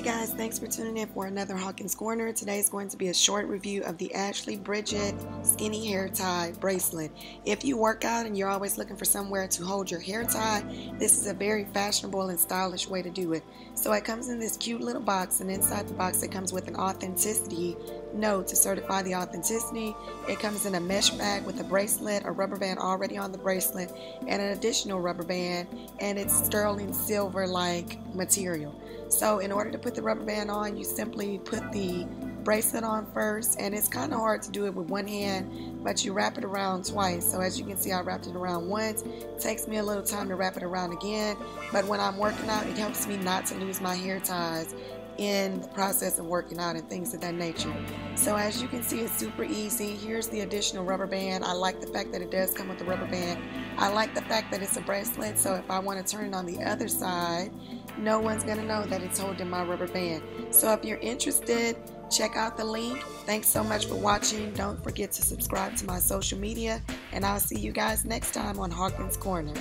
Hey guys, thanks for tuning in for another Hawkins Corner. Today is going to be a short review of the Ashley Bridget Skinny Hair Tie Bracelet. If you work out and you're always looking for somewhere to hold your hair tie, this is a very fashionable and stylish way to do it. So it comes in this cute little box and inside the box it comes with an authenticity note to certify the authenticity. It comes in a mesh bag with a bracelet, a rubber band already on the bracelet, and an additional rubber band, and it's sterling silver like material. So in order to put the rubber band on, you simply put the bracelet on first, and it's kind of hard to do it with one hand, but you wrap it around twice. So as you can see, I wrapped it around once. It takes me a little time to wrap it around again, but when I'm working out, it helps me not to lose my hair ties in the process of working out and things of that nature. So as you can see, it's super easy. Here's the additional rubber band. I like the fact that it does come with the rubber band. I like the fact that it's a bracelet, so if I want to turn it on the other side, no one's going to know that it's holding my rubber band. So if you're interested, check out the link. Thanks so much for watching. Don't forget to subscribe to my social media, and I'll see you guys next time on Hawkins Corner.